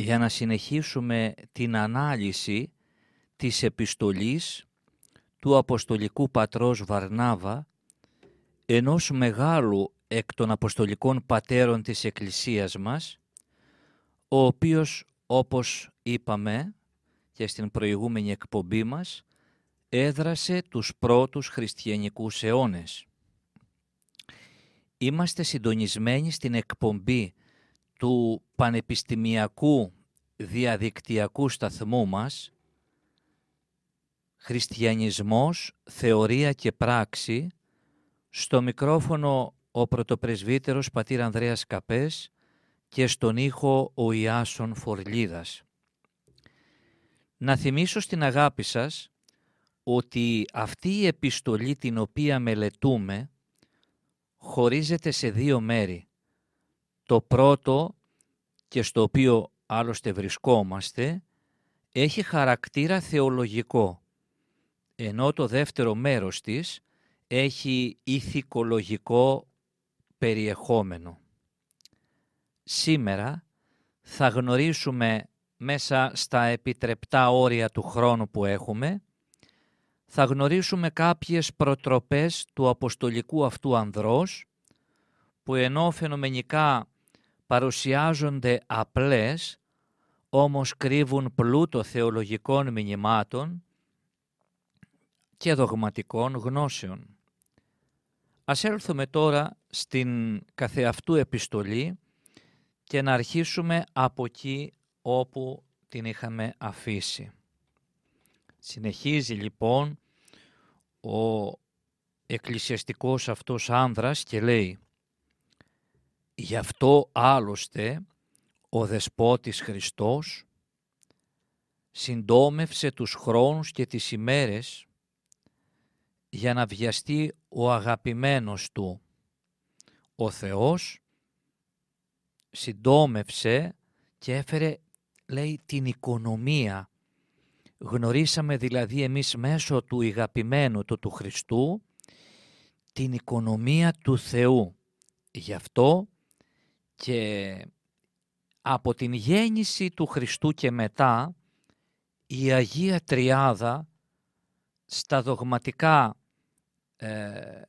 για να συνεχίσουμε την ανάλυση της επιστολής του Αποστολικού Πατρός Βαρνάβα, ενός μεγάλου εκ των Αποστολικών Πατέρων της Εκκλησίας μας, ο οποίος, όπως είπαμε και στην προηγούμενη εκπομπή μας, έδρασε τους πρώτους χριστιανικούς αιώνες. Είμαστε συντονισμένοι στην εκπομπή του πανεπιστημιακού διαδικτυακού σταθμού μας «Χριστιανισμός, Θεωρία και Πράξη» στο μικρόφωνο ο πρωτοπρεσβύτερος πατήρ Ανδρέας Καπές και στον ήχο ο Ιάσον Φορλίδας. Να θυμίσω στην αγάπη σας ότι αυτή η επιστολή την οποία μελετούμε χωρίζεται σε δύο μέρη. Το πρώτο και στο οποίο άλλωστε βρισκόμαστε έχει χαρακτήρα θεολογικό, ενώ το δεύτερο μέρος της έχει ηθικολογικό περιεχόμενο. Σήμερα θα γνωρίσουμε μέσα στα επιτρεπτά όρια του χρόνου που έχουμε, θα γνωρίσουμε κάποιες προτροπές του αποστολικού αυτού ανδρός, που ενώ φαινομενικά παρουσιάζονται απλές, όμως κρύβουν πλούτο θεολογικών μηνυμάτων και δογματικών γνώσεων. Ας έλθουμε τώρα στην καθεαυτού επιστολή και να αρχίσουμε από εκεί όπου την είχαμε αφήσει. Συνεχίζει λοιπόν ο εκκλησιαστικός αυτός άνδρας και λέει Γι' αυτό άλλωστε ο Δεσπότης Χριστός συντόμευσε τους χρόνους και τις ημέρες για να βιαστεί ο αγαπημένος του. Ο Θεός συντόμευσε και έφερε, λέει, την οικονομία. Γνωρίσαμε δηλαδή εμείς μέσω του αγαπημένου του του Χριστού την οικονομία του Θεού. Γι' αυτό και από την γέννηση του Χριστού και μετά η Αγία Τριάδα στα δογματικά ε,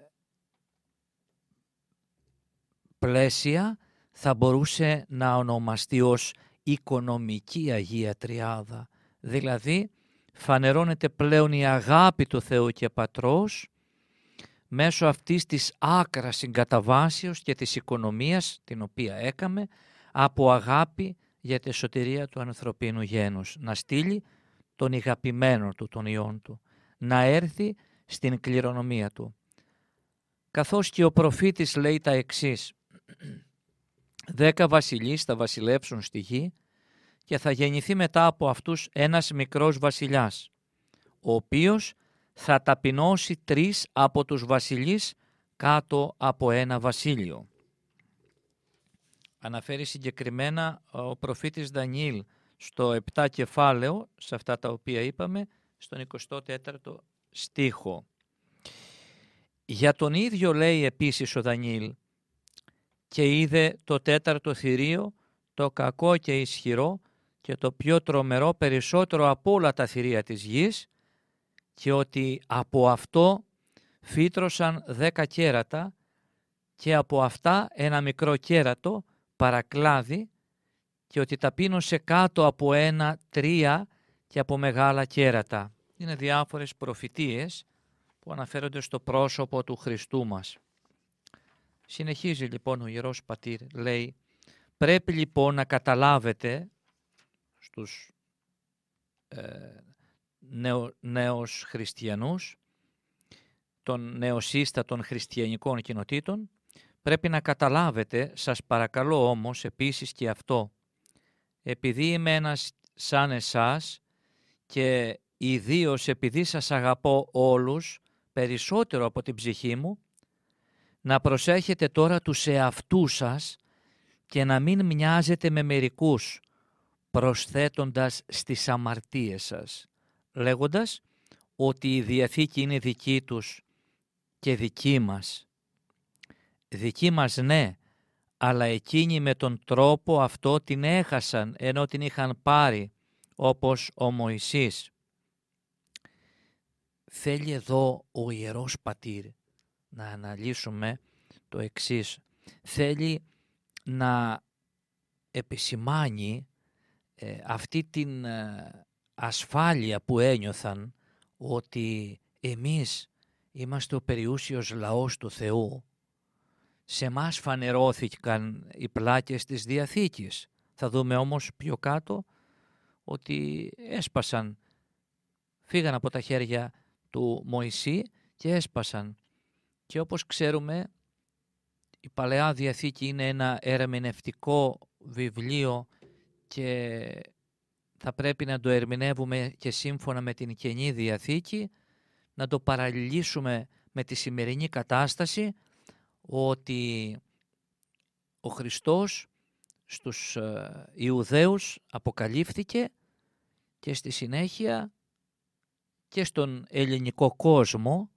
πλαίσια θα μπορούσε να ονομαστεί ως οικονομική Αγία Τριάδα. Δηλαδή φανερώνεται πλέον η αγάπη του Θεού και Πατρός μέσω αυτής της άκρας συγκαταβάσεως και της οικονομίας την οποία έκαμε από αγάπη για τη σωτηρία του ανθρωπίνου γένους. Να στείλει τον ηγαπημένο του, τον Υιόν του. Να έρθει στην κληρονομία του. Καθώς και ο προφήτης λέει τα εξής. Δέκα βασιλείς θα βασιλέψουν στη γη και θα γεννηθεί μετά από αυτούς ένας μικρός βασιλιάς, ο οποίος θα ταπεινώσει τρεις από τους βασιλείς κάτω από ένα βασίλειο. Αναφέρει συγκεκριμένα ο προφήτης Δανιήλ στο 7 κεφάλαιο, σε αυτά τα οποία είπαμε, στον 24ο στίχο. Για τον ίδιο λέει επίσης ο Δανιήλ και είδε το τέταρτο θηρίο, το κακό και ισχυρό και το πιο τρομερό περισσότερο από όλα τα θηρία της γης και ότι από αυτό φύτρωσαν δέκα κέρατα και από αυτά ένα μικρό κέρατο παρακλάδι και ότι ταπείνωσε κάτω από ένα τρία και από μεγάλα κέρατα. Είναι διάφορες προφητείες που αναφέρονται στο πρόσωπο του Χριστού μας. Συνεχίζει λοιπόν ο Ιερός Πατήρ, λέει, πρέπει λοιπόν να καταλάβετε στους ε, νεο, νέος χριστιανούς, των νεοσύστατων χριστιανικών κοινοτήτων, πρέπει να καταλάβετε, σας παρακαλώ όμως επίσης και αυτό, επειδή είμαι ένας σαν εσάς και ιδίως επειδή σας αγαπώ όλους περισσότερο από την ψυχή μου, να προσέχετε τώρα τους εαυτούς σας και να μην μοιάζετε με μερικούς, προσθέτοντας στις αμαρτίες σας λέγοντας ότι η Διαθήκη είναι δική τους και δική μας. Δική μας ναι, αλλά εκείνοι με τον τρόπο αυτό την έχασαν ενώ την είχαν πάρει, όπως ο Μωυσής. Θέλει εδώ ο Ιερός Πατήρ να αναλύσουμε το εξής. Θέλει να επισημάνει ε, αυτή την ε, ασφάλεια που ένιωθαν ότι εμείς είμαστε ο περιούσιος λαός του Θεού. Σε μας φανερώθηκαν οι πλάκες της Διαθήκης. Θα δούμε όμως πιο κάτω ότι έσπασαν, φύγαν από τα χέρια του Μωυσή και έσπασαν. Και όπως ξέρουμε η Παλαιά Διαθήκη είναι ένα ερμηνευτικό βιβλίο και θα πρέπει να το ερμηνεύουμε και σύμφωνα με την Καινή Διαθήκη, να το παραλληλήσουμε με τη σημερινή κατάσταση ότι ο Χριστός στους ε, Ιουδαίους αποκαλύφθηκε και στη συνέχεια και στον ελληνικό κόσμο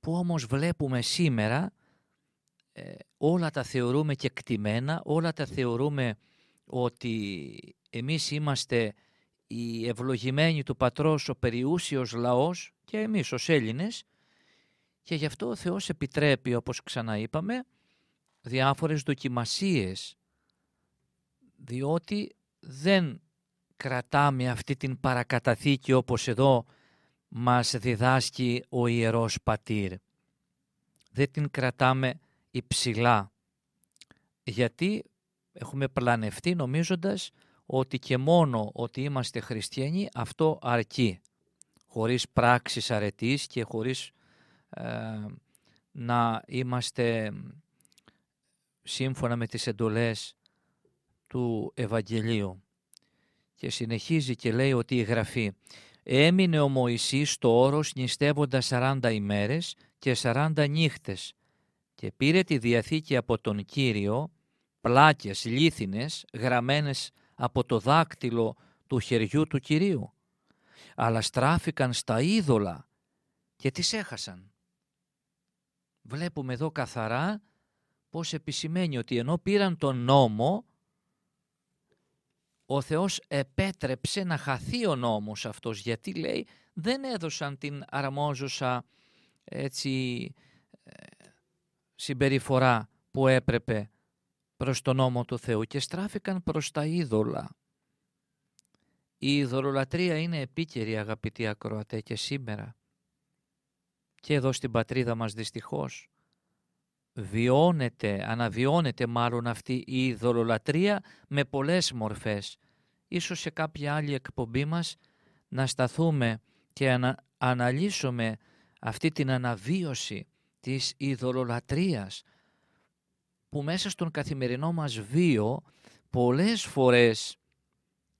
που όμως βλέπουμε σήμερα ε, όλα τα θεωρούμε και κτημένα, όλα τα θεωρούμε ότι εμείς είμαστε οι ευλογημένοι του Πατρός, ο περιούσιος λαός και εμείς ως Έλληνες και γι' αυτό ο Θεός επιτρέπει, όπως ξαναείπαμε, διάφορες δοκιμασίες διότι δεν κρατάμε αυτή την παρακαταθήκη όπως εδώ μας διδάσκει ο Ιερός Πατήρ. Δεν την κρατάμε υψηλά γιατί έχουμε πλανευτεί νομίζοντας ότι και μόνο ότι είμαστε χριστιανοί αυτό αρκεί χωρίς πράξεις αρετής και χωρίς ε, να είμαστε σύμφωνα με τις εντολές του Ευαγγελίου. Και συνεχίζει και λέει ότι η Γραφή «Έμεινε ο Μωυσής στο όρος νηστεύοντας 40 ημέρες και 40 νύχτες και πήρε τη Διαθήκη από τον Κύριο, πλάκες λίθινες γραμμένες από το δάκτυλο του χεριού του Κυρίου. Αλλά στράφηκαν στα είδωλα και τις έχασαν. Βλέπουμε εδώ καθαρά πώς επισημαίνει ότι ενώ πήραν τον νόμο, ο Θεός επέτρεψε να χαθεί ο νόμος αυτός, γιατί λέει δεν έδωσαν την αρμόζουσα έτσι, ε, συμπεριφορά που έπρεπε προς τον νόμο του Θεού και στράφηκαν προς τα είδωλα. Η ειδωλολατρία είναι επίκαιρη αγαπητοί ακροατέ και σήμερα. Και εδώ στην πατρίδα μας δυστυχώς βιώνεται, αναβιώνεται μάλλον αυτή η ειδωλολατρία με πολλές μορφές. Ίσως σε κάποια άλλη εκπομπή μας να σταθούμε και να αναλύσουμε αυτή την αναβίωση της ειδωλολατρίας που μέσα στον καθημερινό μας βίο πολλές φορές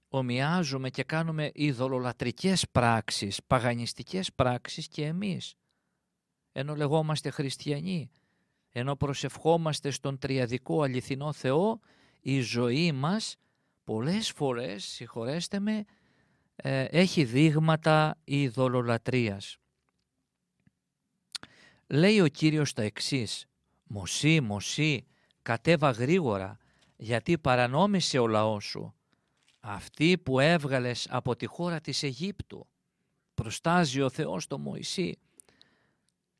ομοιάζουμε και κάνουμε ειδωλολατρικές πράξεις, παγανιστικές πράξεις και εμείς. Ενώ λεγόμαστε χριστιανοί, ενώ προσευχόμαστε στον τριαδικό αληθινό Θεό, η ζωή μας πολλές φορές, συγχωρέστε με, ε, έχει δείγματα ειδωλολατρίας. Λέει ο Κύριος τα εξής «Μωσή, Μωσή, κατέβα γρήγορα, γιατί παρανόμησε ο λαός σου. Αυτή που έβγαλες από τη χώρα της Αιγύπτου, προστάζει ο Θεός το Μωυσή,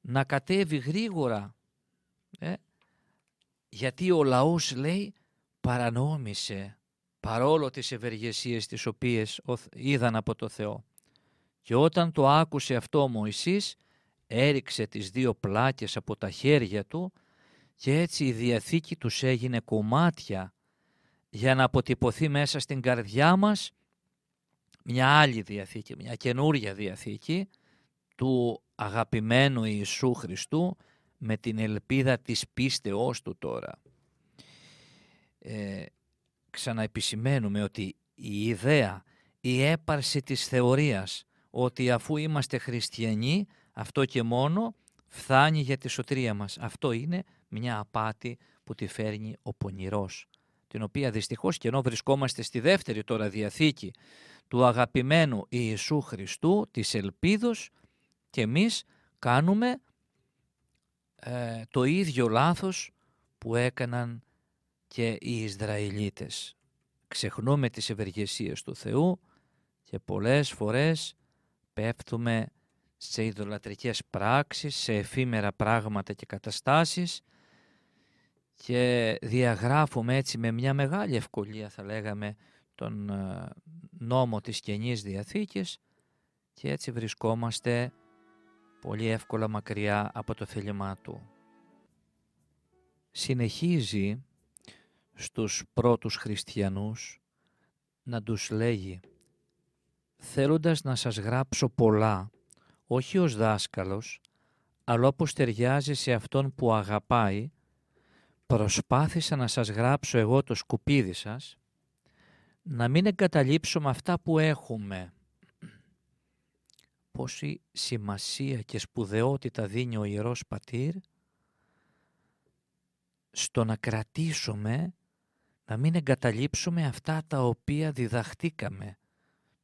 να κατέβει γρήγορα, ε, γιατί ο λαός λέει παρανόμησε παρόλο τις ευεργεσίες τις οποίες είδαν από το Θεό. Και όταν το άκουσε αυτό ο Μωυσής, έριξε τις δύο πλάκες από τα χέρια του και έτσι η Διαθήκη τους έγινε κομμάτια για να αποτυπωθεί μέσα στην καρδιά μας μια άλλη Διαθήκη, μια καινούρια Διαθήκη του αγαπημένου Ιησού Χριστού με την ελπίδα της πίστεώς του τώρα. Ε, ξαναεπισημαίνουμε ότι η ιδέα, η έπαρση της θεωρίας ότι αφού είμαστε χριστιανοί αυτό και μόνο φτάνει για τη σωτηρία μας. Αυτό είναι μια απάτη που τη φέρνει ο πονηρός, την οποία δυστυχώς και ενώ βρισκόμαστε στη δεύτερη τώρα διαθήκη του αγαπημένου Ιησού Χριστού, της ελπίδος και εμείς κάνουμε ε, το ίδιο λάθος που έκαναν και οι Ισραηλίτες. Ξεχνούμε τις ευεργεσίες του Θεού και πολλές φορές πέφτουμε σε ειδωλατρικές πράξεις, σε εφήμερα πράγματα και καταστάσεις και διαγράφουμε έτσι με μια μεγάλη ευκολία θα λέγαμε τον ε, νόμο της Καινής Διαθήκης και έτσι βρισκόμαστε πολύ εύκολα μακριά από το θέλημά του. Συνεχίζει στους πρώτους χριστιανούς να τους λέγει θέλοντας να σας γράψω πολλά, όχι ως δάσκαλος, αλλά όπως ταιριάζει σε αυτόν που αγαπάει, προσπάθησα να σας γράψω εγώ το σκουπίδι σας, να μην εγκαταλείψουμε αυτά που έχουμε. Πόση σημασία και σπουδαιότητα δίνει ο Ιερός Πατήρ στο να κρατήσουμε, να μην εγκαταλείψουμε αυτά τα οποία διδαχτήκαμε.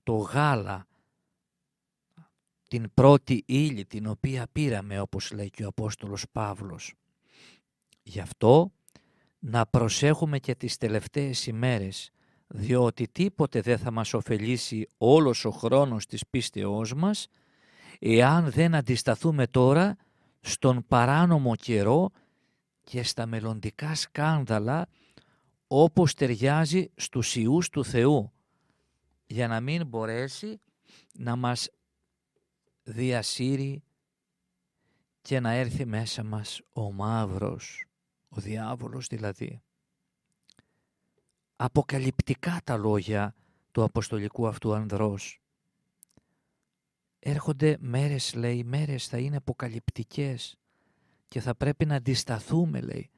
Το γάλα, την πρώτη ύλη την οποία πήραμε όπως λέει και ο Απόστολος Παύλος. Γι' αυτό να προσέχουμε και τις τελευταίες ημέρες διότι τίποτε δεν θα μας ωφελήσει όλος ο χρόνος της πίστεώς μας εάν δεν αντισταθούμε τώρα στον παράνομο καιρό και στα μελλοντικά σκάνδαλα όπως ταιριάζει στους Ιούς του Θεού για να μην μπορέσει να μας διασύρει και να έρθει μέσα μας ο μαύρος, ο διάβολος δηλαδή. Αποκαλυπτικά τα λόγια του αποστολικού αυτού ανδρός. Έρχονται μέρες, λέει, μέρες θα είναι αποκαλυπτικές και θα πρέπει να αντισταθούμε, λέει.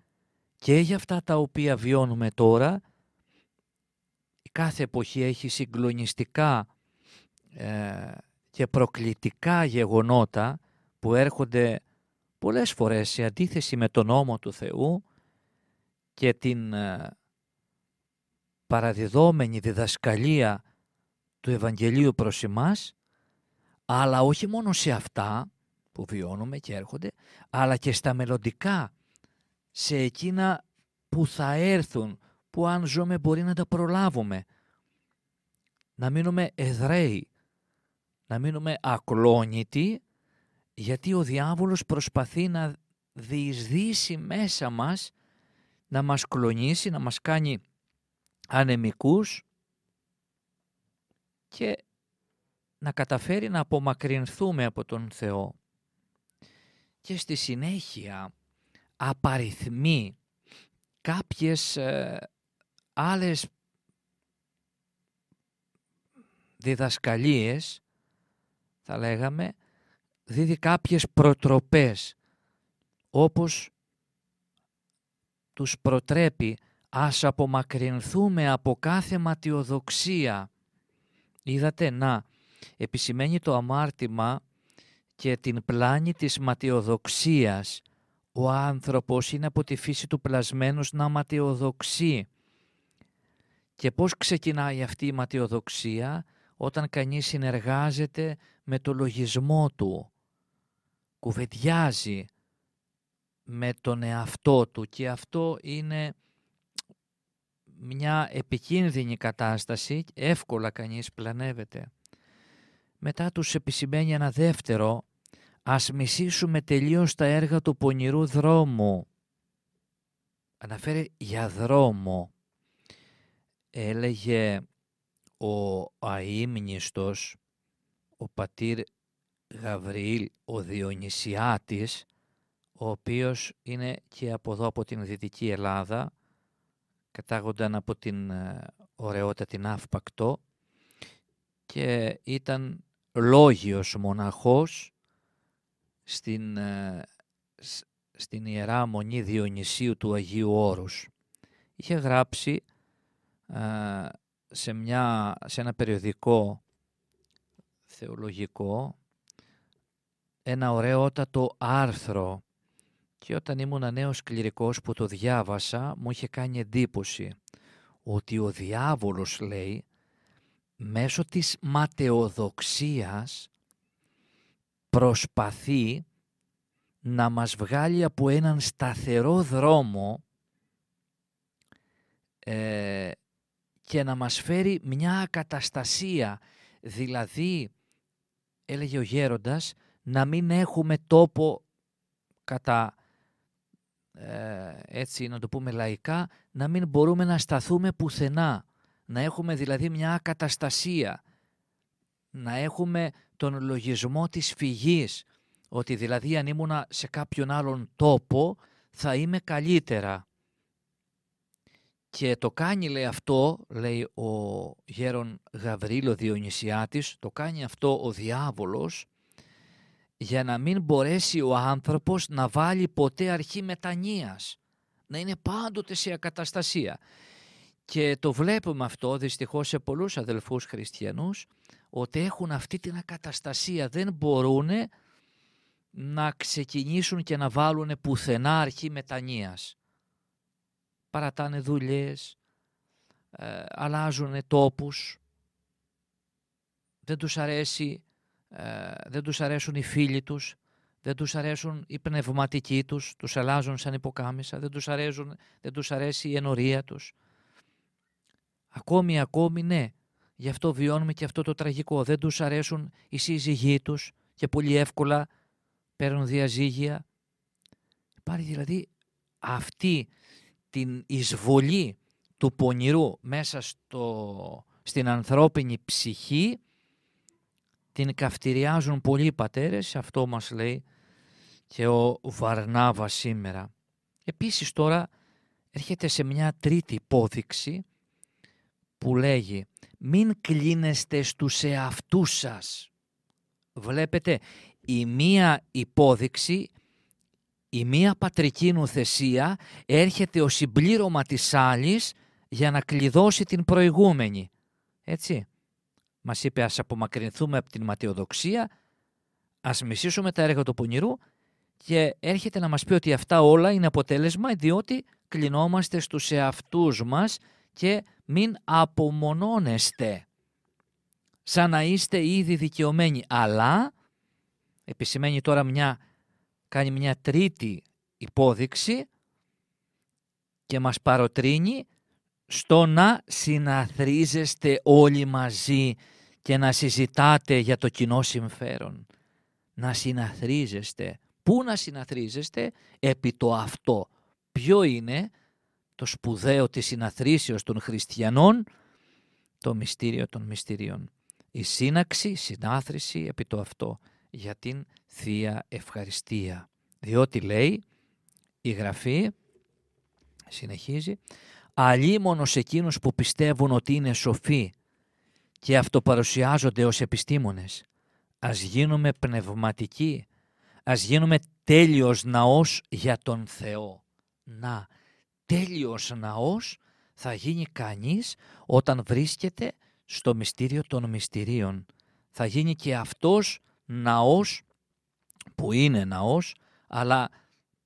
Και για αυτά τα οποία βιώνουμε τώρα, η κάθε εποχή έχει συγκλονιστικά ε, και προκλητικά γεγονότα που έρχονται πολλές φορές σε αντίθεση με τον νόμο του Θεού και την ε, παραδιδόμενη διδασκαλία του Ευαγγελίου προς εμάς, αλλά όχι μόνο σε αυτά που βιώνουμε και έρχονται, αλλά και στα μελλοντικά, σε εκείνα που θα έρθουν, που αν ζούμε μπορεί να τα προλάβουμε. Να μείνουμε εδραίοι, να μείνουμε ακλόνητοι, γιατί ο διάβολος προσπαθεί να διεισδύσει μέσα μας, να μας κλονίσει, να μας κάνει ανεμικούς και να καταφέρει να απομακρυνθούμε από τον Θεό. Και στη συνέχεια απαριθμεί κάποιες ε, άλλες διδασκαλίες, θα λέγαμε, δίδει κάποιες προτροπές, όπως τους προτρέπει Ας απομακρυνθούμε από κάθε ματιοδοξία. Είδατε, να, επισημαίνει το αμάρτημα και την πλάνη της ματιοδοξίας. Ο άνθρωπος είναι από τη φύση του πλασμένος να ματιοδοξεί. Και πώς ξεκινάει αυτή η ματιοδοξία; Όταν κανείς συνεργάζεται με το λογισμό του. Κουβεντιάζει με τον εαυτό του και αυτό είναι μια επικίνδυνη κατάσταση, εύκολα κανείς πλανεύεται. Μετά τους επισημαίνει ένα δεύτερο, ας μισήσουμε τελείως τα έργα του πονηρού δρόμου. Αναφέρει για δρόμο. Έλεγε ο αείμνηστος, ο πατήρ Γαβριήλ, ο Διονυσιάτης, ο οποίος είναι και από εδώ από την Δυτική Ελλάδα, κατάγονταν από την ε, ωραιότατη Ναύπακτο και ήταν λόγιος μοναχός στην, ε, στην Ιερά Μονή Διονυσίου του Αγίου Όρους. Είχε γράψει ε, σε, μια, σε ένα περιοδικό θεολογικό ένα ωραιότατο άρθρο και όταν ήμουν νέος κληρικός που το διάβασα μου είχε κάνει εντύπωση ότι ο διάβολος λέει μέσω της ματαιοδοξίας προσπαθεί να μας βγάλει από έναν σταθερό δρόμο ε, και να μας φέρει μια ακαταστασία. Δηλαδή, έλεγε ο γέροντας, να μην έχουμε τόπο κατά, ε, έτσι να το πούμε λαϊκά, να μην μπορούμε να σταθούμε πουθενά. Να έχουμε δηλαδή μια ακαταστασία. Να έχουμε τον λογισμό της φυγής. Ότι δηλαδή αν ήμουνα σε κάποιον άλλον τόπο θα είμαι καλύτερα. Και το κάνει λέει αυτό, λέει ο γέρον Γαβρίλο Διονυσιάτης, το κάνει αυτό ο διάβολος για να μην μπορέσει ο άνθρωπος να βάλει ποτέ αρχή μετανοίας, να είναι πάντοτε σε ακαταστασία. Και το βλέπουμε αυτό δυστυχώς σε πολλούς αδελφούς χριστιανούς, ότι έχουν αυτή την ακαταστασία, δεν μπορούν να ξεκινήσουν και να βάλουν πουθενά αρχή μετανοίας. Παρατάνε δουλειές, ε, αλλάζουν τόπους, δεν τους αρέσει, ε, δεν τους αρέσουν οι φίλοι τους, δεν τους αρέσουν οι πνευματικοί τους, τους αλλάζουν σαν υποκάμισα, δεν τους, αρέσουν, δεν τους αρέσει η ενορία τους. Ακόμη, ακόμη, ναι, γι' αυτό βιώνουμε και αυτό το τραγικό. Δεν τους αρέσουν οι σύζυγοί τους και πολύ εύκολα παίρνουν διαζύγια. Υπάρχει δηλαδή αυτή την εισβολή του πονηρού μέσα στο, στην ανθρώπινη ψυχή την καυτηριάζουν πολλοί πατέρες, αυτό μας λέει και ο Βαρνάβα σήμερα. Επίσης τώρα έρχεται σε μια τρίτη υπόδειξη που λέγει «Μην κλείνεστε στους εαυτούς σας». Βλέπετε, η μία υπόδειξη, η μία πατρική νουθεσία έρχεται ως συμπλήρωμα της άλλης για να κλειδώσει την προηγούμενη. Έτσι. Μας είπε ας απομακρυνθούμε από την ματιοδοξία, ας μισήσουμε τα έργα του πονηρού και έρχεται να μας πει ότι αυτά όλα είναι αποτέλεσμα διότι κλεινόμαστε στους εαυτούς μας και μην απομονώνεστε σαν να είστε ήδη δικαιωμένοι. Αλλά επισημαίνει τώρα μια, κάνει μια τρίτη υπόδειξη και μας παροτρύνει στο να συναθρίζεστε όλοι μαζί και να συζητάτε για το κοινό συμφέρον. Να συναθρίζεστε. Πού να συναθρίζεστε; Επί το αυτό. Ποιο είναι το σπουδαίο της συναθρήσεως των χριστιανών; Το μυστήριο των μυστηρίων. Η σύναξη, συνάθρηση επί το αυτό για την Θεία Ευχαριστία. Διότι λέει η Γραφή, συνεχίζει, σε εκείνους που πιστεύουν ότι είναι σοφοί και αυτοπαρουσιάζονται ως επιστήμονες. Ας γίνουμε πνευματικοί, ας γίνουμε τέλειος ναός για τον Θεό. Να, τέλειος ναός θα γίνει κανείς όταν βρίσκεται στο μυστήριο των μυστηρίων. Θα γίνει και αυτός ναός που είναι ναός, αλλά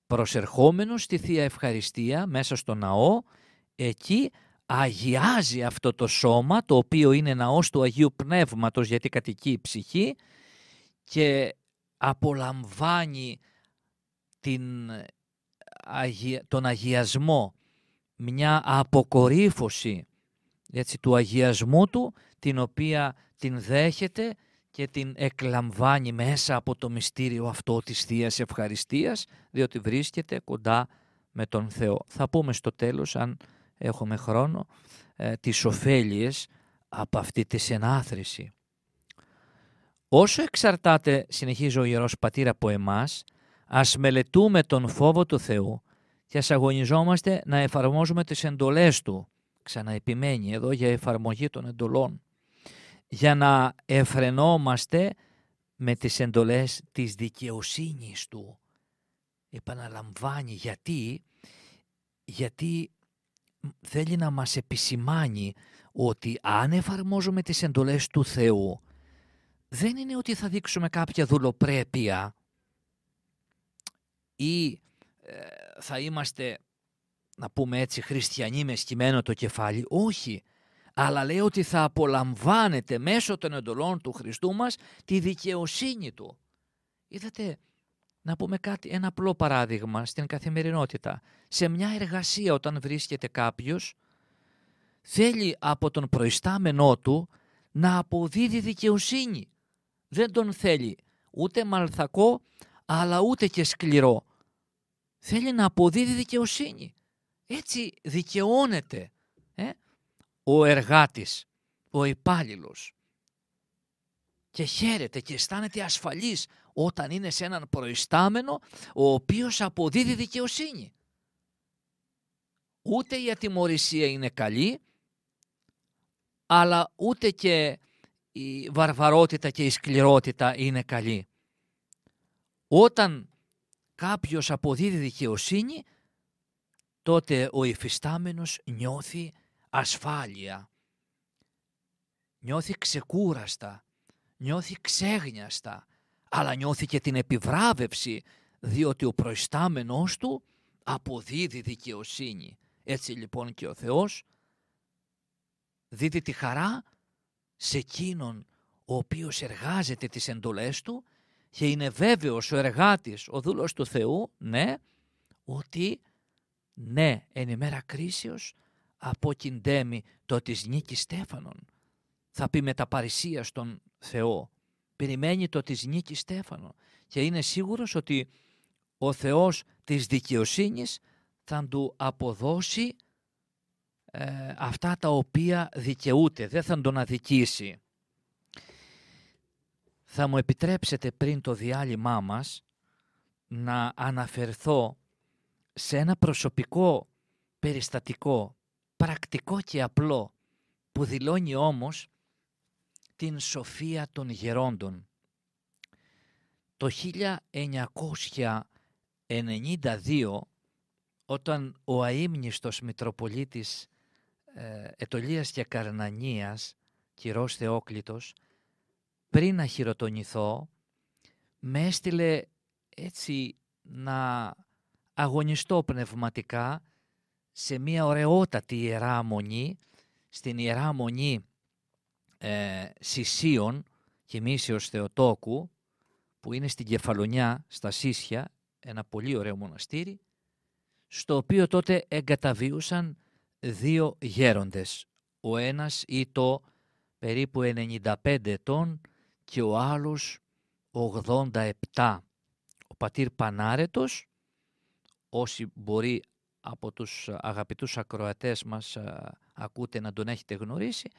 προσερχόμενος στη Θεία Ευχαριστία μέσα στο ναό, εκεί αγιάζει αυτό το σώμα, το οποίο είναι ναός του Αγίου Πνεύματος γιατί κατοικεί η ψυχή και απολαμβάνει την, τον αγιασμό, μια αποκορύφωση έτσι, του αγιασμού του, την οποία την δέχεται και την εκλαμβάνει μέσα από το μυστήριο αυτό της θείας Ευχαριστίας, διότι βρίσκεται κοντά με τον Θεό. Θα πούμε στο τέλος, αν έχουμε χρόνο, ε, τις ωφέλειες από αυτή τη συνάθρηση. Όσο εξαρτάται, συνεχίζει ο Ιερός Πατήρ από εμάς, ας μελετούμε τον φόβο του Θεού και ας αγωνιζόμαστε να εφαρμόζουμε τις εντολές Του. Ξαναεπιμένει εδώ για εφαρμογή των εντολών. Για να εφρενόμαστε με τις εντολές της δικαιοσύνης Του. Επαναλαμβάνει γιατί, γιατί θέλει να μας επισημάνει ότι αν εφαρμόζουμε τις εντολές του Θεού δεν είναι ότι θα δείξουμε κάποια δουλοπρέπεια ή ε, θα είμαστε να πούμε έτσι χριστιανοί με σκημένο το κεφάλι. Όχι. Αλλά λέει ότι θα απολαμβάνετε μέσω των εντολών του Χριστού μας τη δικαιοσύνη Του. Είδατε να πούμε κάτι, ένα απλό παράδειγμα στην καθημερινότητα. Σε μια εργασία όταν βρίσκεται κάποιος, θέλει από τον προϊστάμενό του να αποδίδει δικαιοσύνη. Δεν τον θέλει ούτε μαλθακό, αλλά ούτε και σκληρό. Θέλει να αποδίδει δικαιοσύνη. Έτσι δικαιώνεται ε, ο εργάτης, ο υπάλληλος. Και χαίρεται και αισθάνεται ασφαλής όταν είναι σε έναν προϊστάμενο ο οποίος αποδίδει δικαιοσύνη. Ούτε η ατιμορρησία είναι καλή, αλλά ούτε και η βαρβαρότητα και η σκληρότητα είναι καλή. Όταν κάποιος αποδίδει δικαιοσύνη, τότε ο υφιστάμενος νιώθει ασφάλεια. Νιώθει ξεκούραστα, νιώθει ξέγνιαστα, αλλά νιώθει και την επιβράβευση, διότι ο προϊστάμενος του αποδίδει δικαιοσύνη. Έτσι λοιπόν και ο Θεός δίδει τη χαρά σε εκείνον ο οποίος εργάζεται τις εντολές του και είναι βέβαιος ο εργάτης, ο δούλος του Θεού, ναι, ότι ναι, εν ημέρα κρίσεως αποκυντέμει το της νίκης Στέφανον. Θα πει με τα παρησία στον Θεό. Περιμένει το της νίκης Στέφανο και είναι σίγουρος ότι ο Θεός της δικαιοσύνης θα του αποδώσει ε, αυτά τα οποία δικαιούται, δεν θα τον αδικήσει. Θα μου επιτρέψετε πριν το διάλειμμά μας να αναφερθώ σε ένα προσωπικό περιστατικό, πρακτικό και απλό, που δηλώνει όμως την σοφία των γερόντων. Το 1992, όταν ο αείμνηστος Μητροπολίτης ε, Ετωλίας και Καρνανίας, κυρός Θεόκλητος, πριν να χειροτονηθώ, με έστειλε έτσι να αγωνιστώ πνευματικά σε μια ωραιότατη ιερά μονή, στην ιερά μονή ε, Σισίων και Μίσεως Θεοτόκου, που είναι στην Κεφαλονιά, στα Σίσια, ένα πολύ ωραίο μοναστήρι, στο οποίο τότε εγκαταβίουσαν δύο γέροντες. Ο ένας ήταν περίπου 95 ετών και ο άλλος 87. Ο πατήρ Πανάρετος, όσοι μπορεί από τους αγαπητούς ακροατές μας ακούτε να τον έχετε γνωρίσει,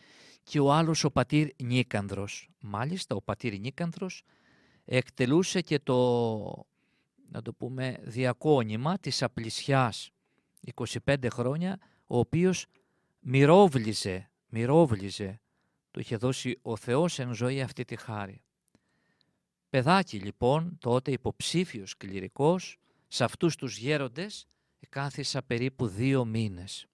και ο άλλος ο πατήρ Νίκανδρος. Μάλιστα ο πατήρ Νίκανδρος εκτελούσε και το, να το πούμε, διακόνημα της απλησιάς 25 χρόνια ο οποίος μυρόβλιζε, μυρόβλιζε, του είχε δώσει ο Θεός εν ζωή αυτή τη χάρη. Παιδάκι λοιπόν, τότε υποψήφιος κληρικός, σε αυτούς τους γέροντες κάθισα περίπου δύο μήνες.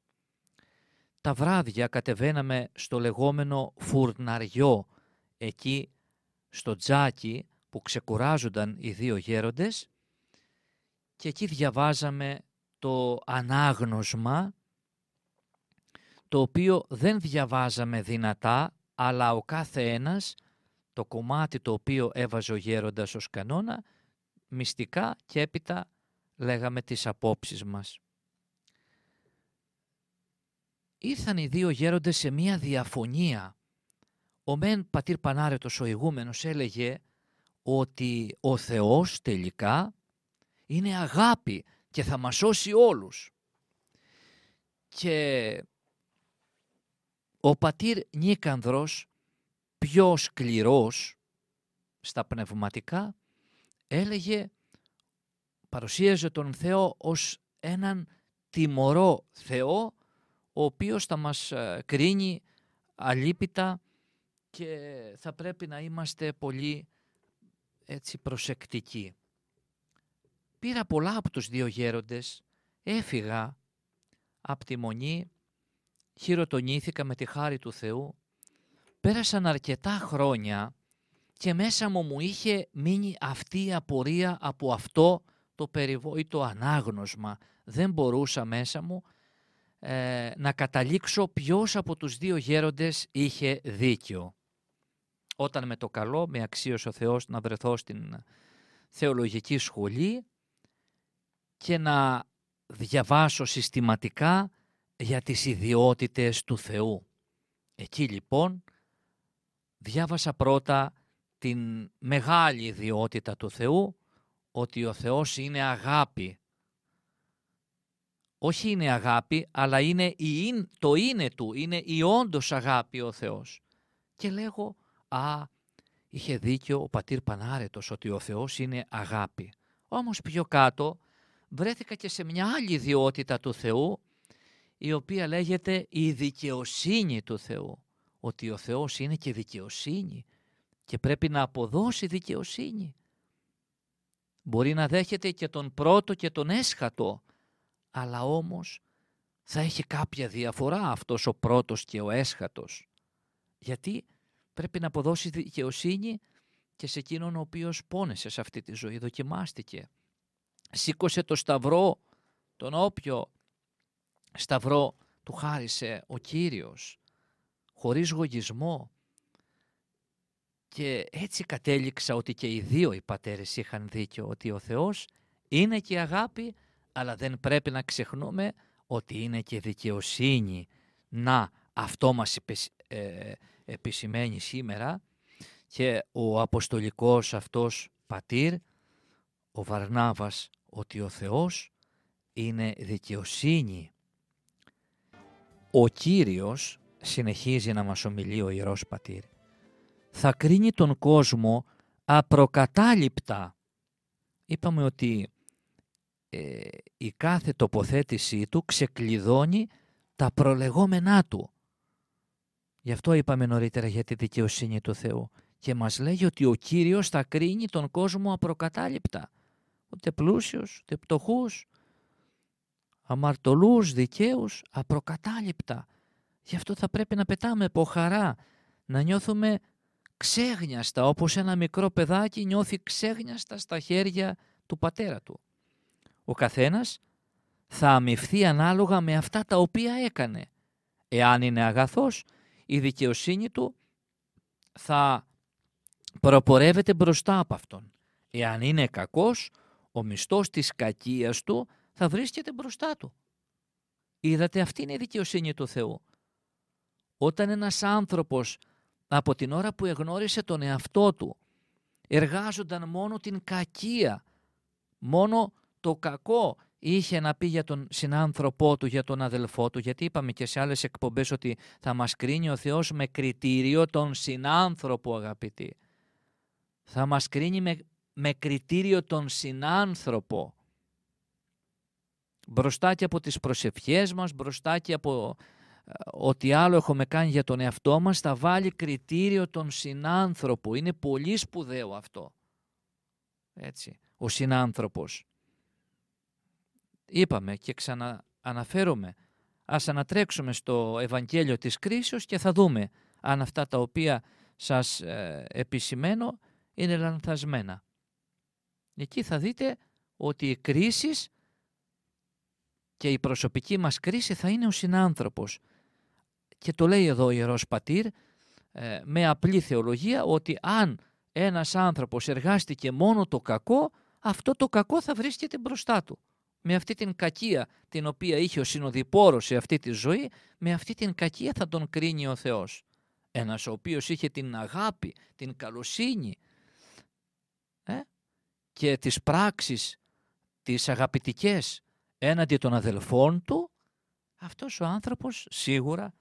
Τα βράδια κατεβαίναμε στο λεγόμενο φουρναριό, εκεί στο τζάκι που ξεκουράζονταν οι δύο γέροντες και εκεί διαβάζαμε το ανάγνωσμα το οποίο δεν διαβάζαμε δυνατά, αλλά ο κάθε ένας το κομμάτι το οποίο έβαζε ο γέροντας ως κανόνα, μυστικά και έπειτα λέγαμε τις απόψεις μας. Ήρθαν οι δύο γέροντες σε μία διαφωνία. Ο μεν πατήρ Πανάρετος ο ηγούμενος έλεγε ότι ο Θεός τελικά είναι αγάπη και θα μας σώσει όλους. Και ο πατήρ Νίκανδρος, πιο σκληρός στα πνευματικά, έλεγε, παρουσίαζε τον Θεό ως έναν τιμωρό Θεό, ο οποίος θα μας ε, κρίνει αλίπητα και θα πρέπει να είμαστε πολύ έτσι προσεκτικοί. Πήρα πολλά από τους δύο γέροντες, έφυγα από τη Μονή χειροτονήθηκα με τη χάρη του Θεού. Πέρασαν αρκετά χρόνια και μέσα μου μου είχε μείνει αυτή η απορία από αυτό το περιβόητο ανάγνωσμα. Δεν μπορούσα μέσα μου ε, να καταλήξω ποιος από τους δύο γέροντες είχε δίκιο. Όταν με το καλό με αξίωσε ο Θεός να βρεθώ στην θεολογική σχολή και να διαβάσω συστηματικά για τις ιδιότητες του Θεού. Εκεί λοιπόν διάβασα πρώτα την μεγάλη ιδιότητα του Θεού, ότι ο Θεός είναι αγάπη. Όχι είναι αγάπη, αλλά είναι το είναι του, είναι η όντως αγάπη ο Θεός. Και λέγω, α, είχε δίκιο ο πατήρ Πανάρετος ότι ο Θεός είναι αγάπη. Όμως πιο κάτω βρέθηκα και σε μια άλλη ιδιότητα του Θεού, η οποία λέγεται η δικαιοσύνη του Θεού. Ότι ο Θεός είναι και δικαιοσύνη και πρέπει να αποδώσει δικαιοσύνη. Μπορεί να δέχεται και τον πρώτο και τον έσχατο, αλλά όμως θα έχει κάποια διαφορά αυτός ο πρώτος και ο έσχατος. Γιατί πρέπει να αποδώσει δικαιοσύνη και σε εκείνον ο οποίος πόνεσε σε αυτή τη ζωή, δοκιμάστηκε. Σήκωσε το σταυρό, τον όποιο σταυρό του χάρισε ο Κύριος, χωρίς γογισμό. Και έτσι κατέληξα ότι και οι δύο οι πατέρες είχαν δίκιο, ότι ο Θεός είναι και αγάπη, αλλά δεν πρέπει να ξεχνούμε ότι είναι και δικαιοσύνη. Να, αυτό μας ε, επισημαίνει σήμερα και ο αποστολικός αυτός πατήρ, ο Βαρνάβας, ότι ο Θεός είναι δικαιοσύνη. Ο Κύριος, συνεχίζει να μας ομιλεί ο Ιερός Πατήρ, θα κρίνει τον κόσμο απροκατάληπτα. Είπαμε ότι ε, η κάθε τοποθέτησή του ξεκλειδώνει τα προλεγόμενά του. Γι' αυτό είπαμε νωρίτερα για τη δικαιοσύνη του Θεού. Και μας λέγει ότι ο Κύριος θα κρίνει τον κόσμο απροκατάληπτα. Ούτε πλούσιος, ούτε πτωχούς, αμαρτωλούς, δικαίους, απροκατάληπτα. Γι' αυτό θα πρέπει να πετάμε από χαρά, να νιώθουμε ξέγνιαστα, όπως ένα μικρό παιδάκι νιώθει ξέγνιαστα στα χέρια του πατέρα του. Ο καθένας θα αμυφθεί ανάλογα με αυτά τα οποία έκανε. Εάν είναι αγαθός, η δικαιοσύνη του θα προπορεύεται μπροστά από αυτόν. Εάν είναι κακός, ο μισθός της κακίας του θα βρίσκεται μπροστά του. Είδατε, αυτή είναι η δικαιοσύνη του Θεού. Όταν ένας άνθρωπος από την ώρα που εγνώρισε τον εαυτό του εργάζονταν μόνο την κακία, μόνο το κακό είχε να πει για τον συνάνθρωπό του, για τον αδελφό του, γιατί είπαμε και σε άλλες εκπομπές ότι θα μας κρίνει ο Θεός με κριτήριο τον συνάνθρωπο αγαπητοί. Θα μας κρίνει με, με κριτήριο τον συνάνθρωπο. Μπροστά και από τις προσευχές μας, μπροστά και από ε, ό,τι άλλο έχουμε κάνει για τον εαυτό μας, θα βάλει κριτήριο τον συνάνθρωπο. Είναι πολύ σπουδαίο αυτό. Έτσι, ο συνάνθρωπος είπαμε και ξανααναφέρομαι, ας ανατρέξουμε στο Ευαγγέλιο της κρίσεως και θα δούμε αν αυτά τα οποία σας ε, επισημαίνω είναι λανθασμένα. Εκεί θα δείτε ότι η κρίσης και η προσωπική μας κρίση θα είναι ο συνάνθρωπος. Και το λέει εδώ ο Ιερός Πατήρ ε, με απλή θεολογία ότι αν ένας άνθρωπος εργάστηκε μόνο το κακό, αυτό το κακό θα βρίσκεται μπροστά του με αυτή την κακία την οποία είχε ο συνοδοιπόρος σε αυτή τη ζωή, με αυτή την κακία θα τον κρίνει ο Θεός. Ένας ο οποίος είχε την αγάπη, την καλοσύνη ε, και τις πράξεις, τις αγαπητικές έναντι των αδελφών του, αυτός ο άνθρωπος σίγουρα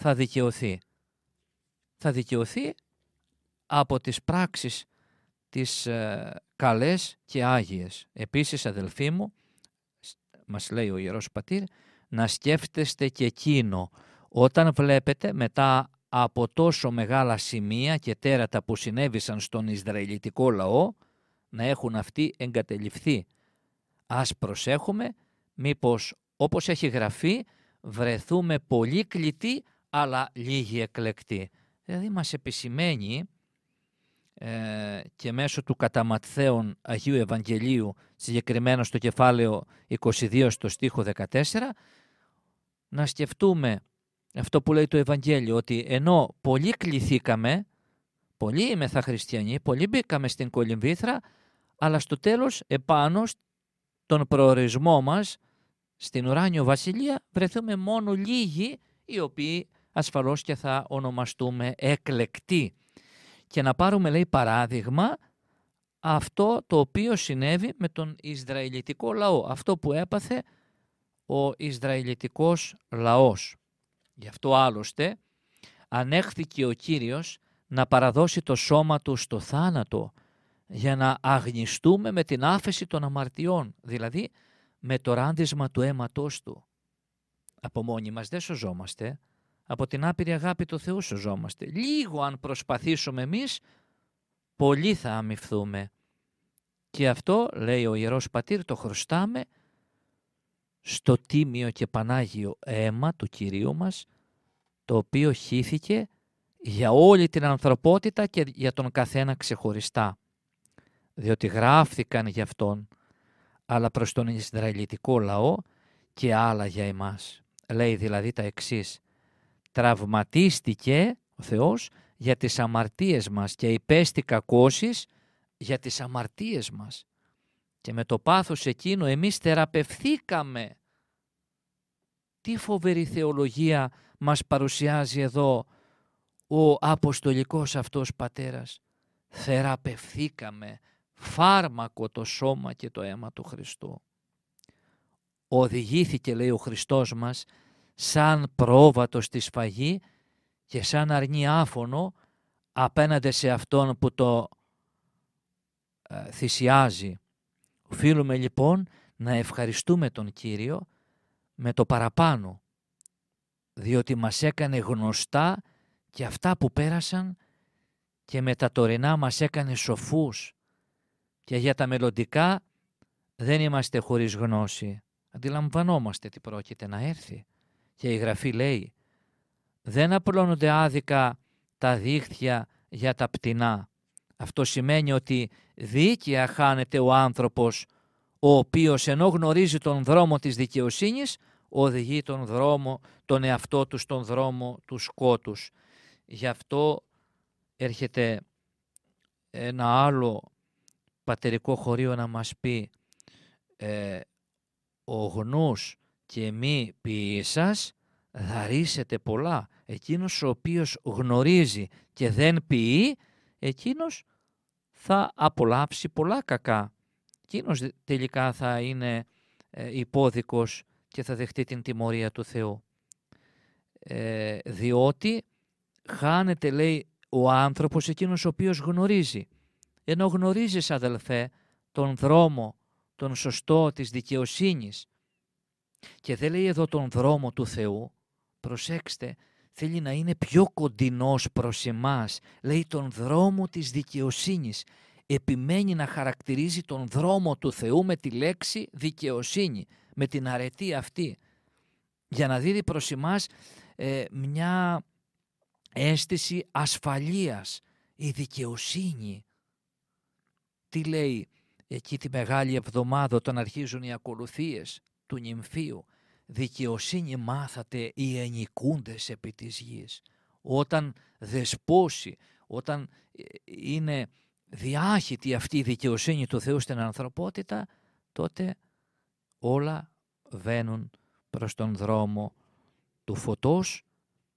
θα δικαιωθεί. Θα δικαιωθεί από τις πράξεις τις ε, καλές και άγιες. Επίσης αδελφοί μου, μας λέει ο Ιερός Πατήρ, να σκέφτεστε και εκείνο όταν βλέπετε μετά από τόσο μεγάλα σημεία και τέρατα που συνέβησαν στον Ισραηλιτικό λαό να έχουν αυτοί εγκατελειφθεί. Ας προσέχουμε μήπως όπως έχει γραφεί βρεθούμε πολύ κλητοί αλλά λίγοι εκλεκτοί. Δηλαδή μας επισημαίνει ε, και μέσω του καταματθέων Αγίου Ευαγγελίου, συγκεκριμένα στο κεφάλαιο 22 στο στίχο 14, να σκεφτούμε αυτό που λέει το Ευαγγέλιο, ότι ενώ πολλοί κληθήκαμε, πολλοί είμεθα χριστιανοί, πολλοί μπήκαμε στην κολυμβήθρα, αλλά στο τέλος επάνω τον προορισμό μας, στην ουράνιο βασιλεία βρεθούμε μόνο λίγοι οι οποίοι ασφαλώς και θα ονομαστούμε εκλεκτοί. Και να πάρουμε λέει παράδειγμα αυτό το οποίο συνέβη με τον Ισραηλιτικό λαό, αυτό που έπαθε ο Ισραηλιτικός λαός. Γι' αυτό άλλωστε ανέχθηκε ο Κύριος να παραδώσει το σώμα του στο θάνατο για να αγνιστούμε με την άφεση των αμαρτιών, δηλαδή με το ράντισμα του αίματός του. Από μόνοι μας δεν σωζόμαστε, από την άπειρη αγάπη του Θεού σωζόμαστε. Λίγο αν προσπαθήσουμε εμείς, πολύ θα αμυφθούμε. Και αυτό, λέει ο Ιερός Πατήρ, το χρωστάμε στο τίμιο και πανάγιο αίμα του Κυρίου μας, το οποίο χύθηκε για όλη την ανθρωπότητα και για τον καθένα ξεχωριστά. Διότι γράφθηκαν για Αυτόν, αλλά προς τον Ισραηλιτικό λαό και άλλα για εμάς. Λέει δηλαδή τα εξής. Τραυματίστηκε ο Θεός για τις αμαρτίες μας και υπέστη κακώσεις για τις αμαρτίες μας. Και με το πάθος εκείνο εμείς θεραπευθήκαμε. Τι φοβερή θεολογία μας παρουσιάζει εδώ ο αποστολικός αυτός πατέρας. Θεραπευθήκαμε, φάρμακο το σώμα και το αίμα του Χριστού. Οδηγήθηκε λέει ο Χριστός μας σαν πρόβατος στη σφαγή και σαν αρνή άφωνο απέναντι σε αυτόν που το ε, θυσιάζει. Οφείλουμε λοιπόν να ευχαριστούμε τον Κύριο με το παραπάνω, διότι μας έκανε γνωστά και αυτά που πέρασαν και με τα τωρινά μας έκανε σοφούς και για τα μελλοντικά δεν είμαστε χωρίς γνώση. Αντιλαμβανόμαστε τι πρόκειται να έρθει. Και η Γραφή λέει δεν απλώνονται άδικα τα δίχτυα για τα πτηνά. Αυτό σημαίνει ότι δίκαια χάνεται ο άνθρωπος ο οποίος ενώ γνωρίζει τον δρόμο της δικαιοσύνης οδηγεί τον δρόμο, τον εαυτό τους στον δρόμο του σκότους. Γι' αυτό έρχεται ένα άλλο πατερικό χωρίο να μας πει ε, «Ο γνούς και μη ποιήσας δαρίσετε πολλά». Εκείνος ο οποίος γνωρίζει και δεν ποιεί, εκείνος θα απολαύσει πολλά κακά. Εκείνος τελικά θα είναι ε, υπόδικος και θα δεχτεί την τιμωρία του Θεού. Ε, διότι χάνεται λέει ο άνθρωπος εκείνος ο οποίος γνωρίζει. Ενώ γνωρίζεις αδελφέ τον δρόμο, τον σωστό της δικαιοσύνης και δεν λέει εδώ τον δρόμο του Θεού, προσέξτε, θέλει να είναι πιο κοντινός προς εμάς, λέει τον δρόμο της δικαιοσύνης. Επιμένει να χαρακτηρίζει τον δρόμο του Θεού με τη λέξη δικαιοσύνη, με την αρετή αυτή, για να δίδει προς εμάς ε, μια αίσθηση ασφαλείας, η δικαιοσύνη. Τι λέει εκεί τη Μεγάλη Εβδομάδα όταν αρχίζουν οι ακολουθίες; Του νυμφίου. Δικαιοσύνη μάθατε οι ενικούντες επί της γης. Όταν δεσπόσει, όταν ε, είναι διάχυτη αυτή η δικαιοσύνη του Θεού στην ανθρωπότητα, τότε όλα βαίνουν προς τον δρόμο του φωτός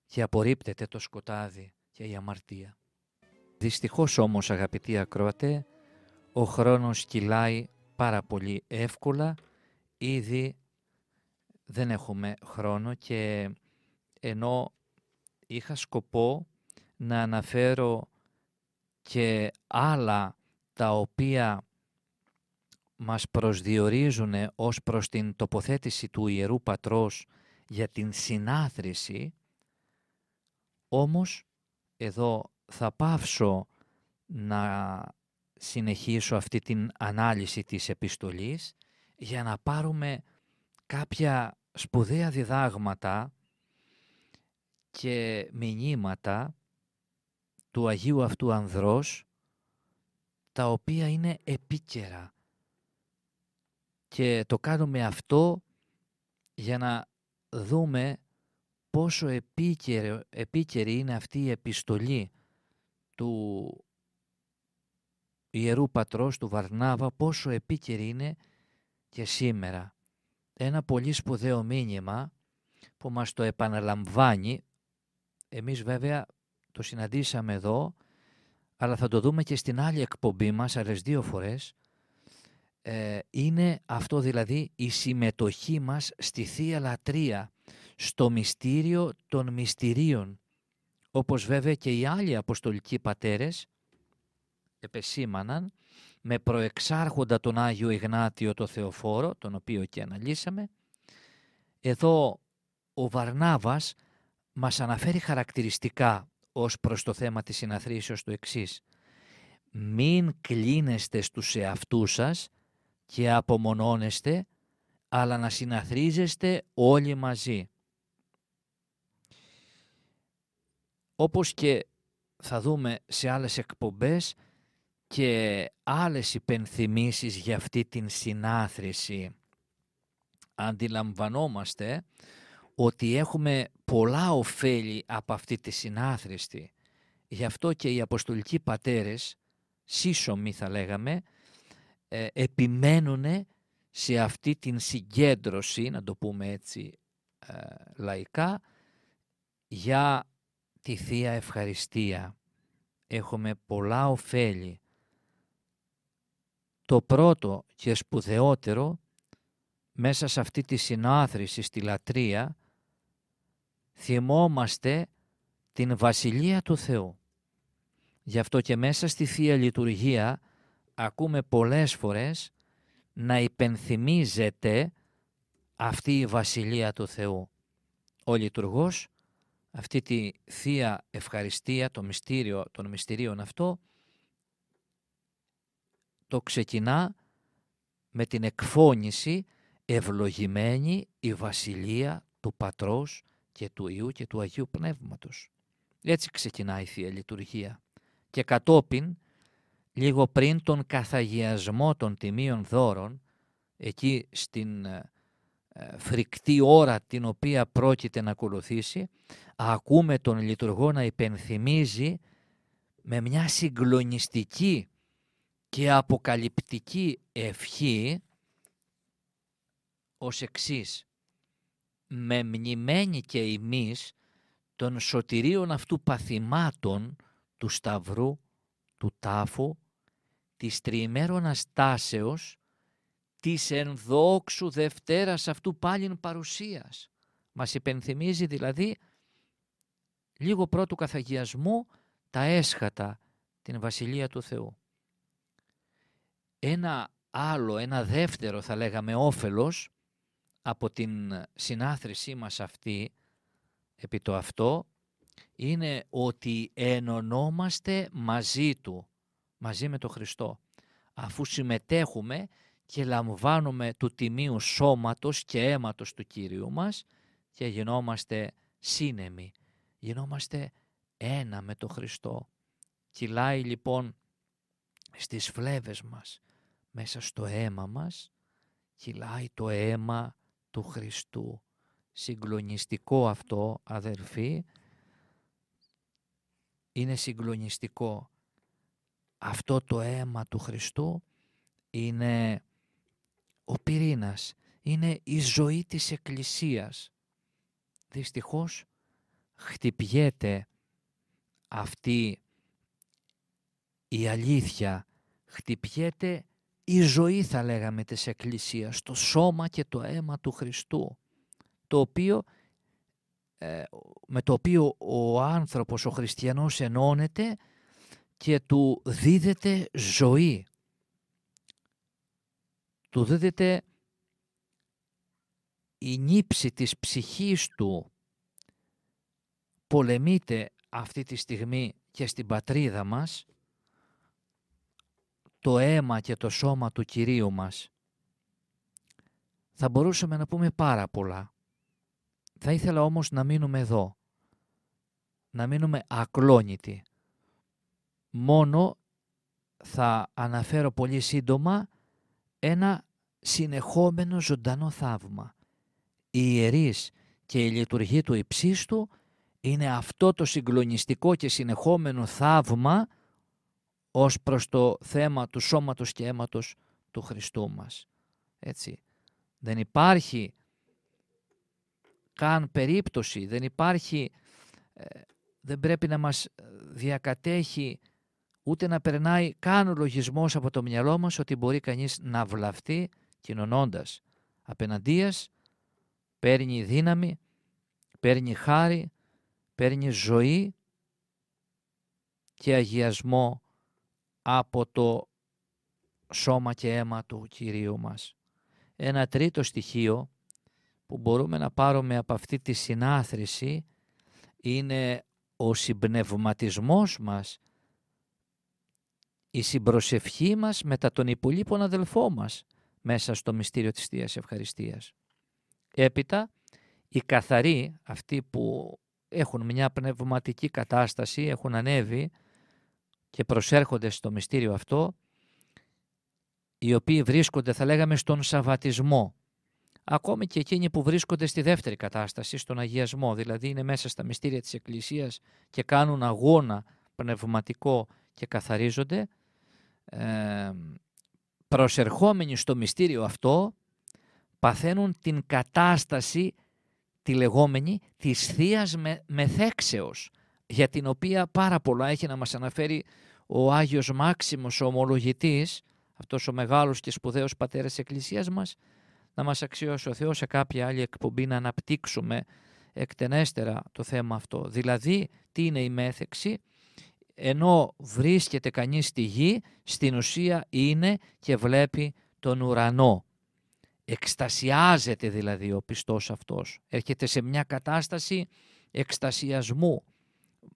και απορρίπτεται το σκοτάδι και η αμαρτία. Δυστυχώς όμως αγαπητοί ακροατέ, ο χρόνος κυλάει πάρα πολύ εύκολα, ήδη δεν έχουμε χρόνο και ενώ είχα σκοπό να αναφέρω και άλλα τα οποία μας προσδιορίζουν ως προς την τοποθέτηση του Ιερού Πατρός για την συνάθρηση, όμως εδώ θα πάυσω να συνεχίσω αυτή την ανάλυση της επιστολής για να πάρουμε κάποια σπουδαία διδάγματα και μηνύματα του Αγίου αυτού Ανδρός τα οποία είναι επίκαιρα και το κάνουμε αυτό για να δούμε πόσο επίκαιρο, επίκαιρη είναι αυτή η επιστολή του Ιερού Πατρός του Βαρνάβα, πόσο επίκαιρη είναι και σήμερα. Ένα πολύ σπουδαίο μήνυμα που μας το επαναλαμβάνει. Εμείς βέβαια το συναντήσαμε εδώ, αλλά θα το δούμε και στην άλλη εκπομπή μας άλλες δύο φορές. Ε, είναι αυτό δηλαδή η συμμετοχή μας στη Θεία Λατρεία, στο μυστήριο των μυστηρίων. Όπως βέβαια και οι άλλοι αποστολικοί πατέρες επεσήμαναν με προεξάρχοντα τον Άγιο Ιγνάτιο το Θεοφόρο, τον οποίο και αναλύσαμε. Εδώ ο Βαρνάβας μας αναφέρει χαρακτηριστικά ως προς το θέμα της συναθρήσεως το εξής. Μην κλίνεστε στους εαυτούς σας και απομονώνεστε, αλλά να συναθρίζεστε όλοι μαζί. Όπως και θα δούμε σε άλλες εκπομπές και άλλες υπενθυμίσεις για αυτή την συνάθρηση. Αντιλαμβανόμαστε ότι έχουμε πολλά ωφέλη από αυτή τη συνάθρηση. Γι' αυτό και οι Αποστολικοί Πατέρες, σύσσωμοι θα λέγαμε, ε, επιμένουν σε αυτή την συγκέντρωση, να το πούμε έτσι ε, λαϊκά, για τη Θεία Ευχαριστία. Έχουμε πολλά ωφέλη. Το πρώτο και σπουδαιότερο μέσα σε αυτή τη συνάθρηση στη λατρεία θυμόμαστε την Βασιλεία του Θεού. Γι' αυτό και μέσα στη Θεία Λειτουργία ακούμε πολλές φορές να υπενθυμίζεται αυτή η Βασιλεία του Θεού. Ο λειτουργός αυτή τη Θεία Ευχαριστία, το μυστήριο των μυστηρίων αυτό, το ξεκινά με την εκφώνηση ευλογημένη η Βασιλεία του Πατρός και του Ιού και του Αγίου Πνεύματος. Έτσι ξεκινάει η Θεία Λειτουργία. Και κατόπιν, λίγο πριν τον καθαγιασμό των τιμίων δώρων, εκεί στην ε, ε, φρικτή ώρα την οποία πρόκειται να ακολουθήσει, ακούμε τον λειτουργό να υπενθυμίζει με μια συγκλονιστική και αποκαλυπτική ευχή ως εξής με μνημένη και ημείς των σωτηρίων αυτού παθημάτων του Σταυρού, του Τάφου, της τριημέρου Αναστάσεως, της ενδόξου Δευτέρας αυτού πάλιν παρουσίας. Μας υπενθυμίζει δηλαδή λίγο πρώτου καθαγιασμού τα έσχατα, την Βασιλεία του Θεού. Ένα άλλο, ένα δεύτερο θα λέγαμε όφελος από την συνάθρησή μας αυτή, επί το αυτό, είναι ότι ενωνόμαστε μαζί Του, μαζί με τον Χριστό, αφού συμμετέχουμε και λαμβάνουμε του τιμίου σώματος και αίματος του Κύριου μας και γινόμαστε σύνεμοι, γινόμαστε ένα με τον Χριστό. Κυλάει λοιπόν στις φλέβες μας, μέσα στο αίμα μας, κυλάει το αίμα του Χριστού. Συγκλονιστικό αυτό αδερφοί, είναι συγκλονιστικό. Αυτό το αίμα του Χριστού είναι ο πυρήνας, είναι η ζωή της Εκκλησίας. Δυστυχώς χτυπιέται αυτή η αλήθεια, χτυπιέται η ζωή θα λέγαμε της Εκκλησίας, το σώμα και το αίμα του Χριστού, το οποίο, ε, με το οποίο ο άνθρωπος, ο χριστιανός ενώνεται και του δίδεται ζωή. Του δίδεται η νύψη της ψυχής του πολεμείται αυτή τη στιγμή και στην πατρίδα μας το αίμα και το σώμα του Κυρίου μας. Θα μπορούσαμε να πούμε πάρα πολλά. Θα ήθελα όμως να μείνουμε εδώ. Να μείνουμε ακλόνητοι. Μόνο θα αναφέρω πολύ σύντομα ένα συνεχόμενο ζωντανό θαύμα. Οι ιερείς και η λειτουργία του υψίστου είναι αυτό το συγκλονιστικό και συνεχόμενο θαύμα ως προς το θέμα του σώματος και αίματος του Χριστού μας. Έτσι. Δεν υπάρχει καν περίπτωση, δεν υπάρχει, ε, δεν πρέπει να μας διακατέχει ούτε να περνάει καν ο λογισμός από το μυαλό μας ότι μπορεί κανείς να βλαφτεί κοινωνώντας. Απέναντίας παίρνει δύναμη, παίρνει χάρη, παίρνει ζωή και αγιασμό από το σώμα και αίμα του Κυρίου μας. Ένα τρίτο στοιχείο που μπορούμε να πάρουμε από αυτή τη συνάθρηση είναι ο συμπνευματισμός μας, η συμπροσευχή μας μετά τον υπολείπων αδελφό μας μέσα στο μυστήριο της Θείας Ευχαριστίας. Έπειτα, οι καθαροί, αυτοί που έχουν μια πνευματική κατάσταση, έχουν ανέβει και προσέρχονται στο μυστήριο αυτό, οι οποίοι βρίσκονται, θα λέγαμε, στον Σαββατισμό. Ακόμη και εκείνοι που βρίσκονται στη δεύτερη κατάσταση, στον Αγιασμό, δηλαδή είναι μέσα στα μυστήρια της Εκκλησίας και κάνουν αγώνα πνευματικό και καθαρίζονται, ε, προσερχόμενοι στο μυστήριο αυτό, παθαίνουν την κατάσταση τη λεγόμενη της θεία με, μεθέξεως, για την οποία πάρα πολλά έχει να μας αναφέρει ο Άγιος Μάξιμος, ο ομολογητής, αυτός ο μεγάλος και σπουδαίος πατέρας της Εκκλησίας μας, να μας αξιώσει ο Θεός σε κάποια άλλη εκπομπή να αναπτύξουμε εκτενέστερα το θέμα αυτό. Δηλαδή, τι είναι η μέθεξη, ενώ βρίσκεται κανείς στη γη, στην ουσία είναι και βλέπει τον ουρανό. Εκστασιάζεται δηλαδή ο πιστός αυτός. Έρχεται σε μια κατάσταση εκστασιασμού.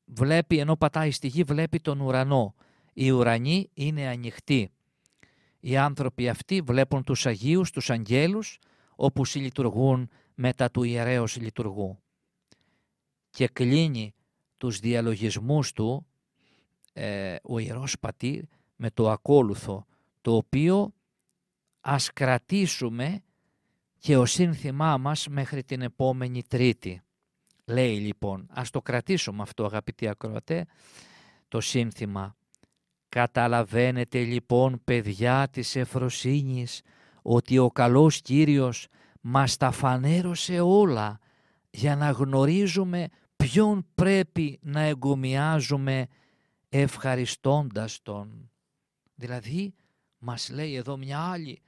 Βλέπει, ενώ πατάει στη γη, βλέπει τον ουρανό. Οι ουρανοί είναι ανοιχτοί. Οι άνθρωποι αυτοί βλέπουν τους Αγίους, τους Αγγέλους, όπου συλλειτουργούν μετά του ιερέως λειτουργού. Και κλείνει τους διαλογισμούς του ε, ο Ιερός Πατήρ με το ακόλουθο, το οποίο ας κρατήσουμε και ο σύνθημά μας μέχρι την επόμενη Τρίτη. Λέει λοιπόν, ας το κρατήσουμε αυτό αγαπητοί ακροατέ, το σύνθημα. Καταλαβαίνετε λοιπόν παιδιά της Εφροσύνης ότι ο καλός Κύριος μας τα φανέρωσε όλα για να γνωρίζουμε ποιον πρέπει να εγκομιάζουμε ευχαριστώντας Τον. Δηλαδή μας λέει εδώ μια άλλη,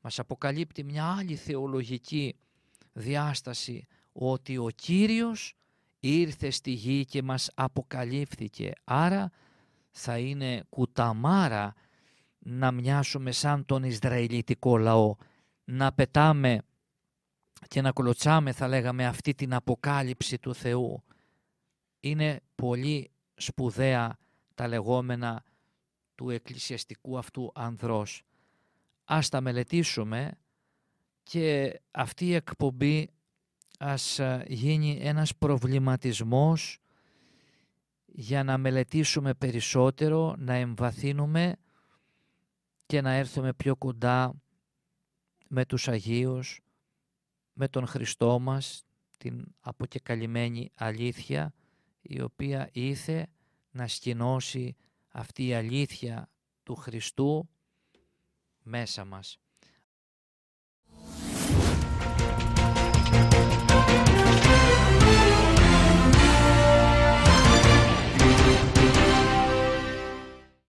μας αποκαλύπτει μια άλλη θεολογική διάσταση ότι ο Κύριος ήρθε στη γη και μας αποκαλύφθηκε. Άρα θα είναι κουταμάρα να μοιάσουμε σαν τον Ισραηλιτικό λαό, να πετάμε και να κολοτσάμε θα λέγαμε αυτή την αποκάλυψη του Θεού. Είναι πολύ σπουδαία τα λεγόμενα του εκκλησιαστικού αυτού ανδρός. Ας τα μελετήσουμε και αυτή η εκπομπή ας ε, γίνει ένας προβληματισμός για να μελετήσουμε περισσότερο, να εμβαθύνουμε και να έρθουμε πιο κοντά με τους Αγίους, με τον Χριστό μας, την αποκεκαλυμμένη αλήθεια, η οποία ήθε να σκηνώσει αυτή η αλήθεια του Χριστού μέσα μας.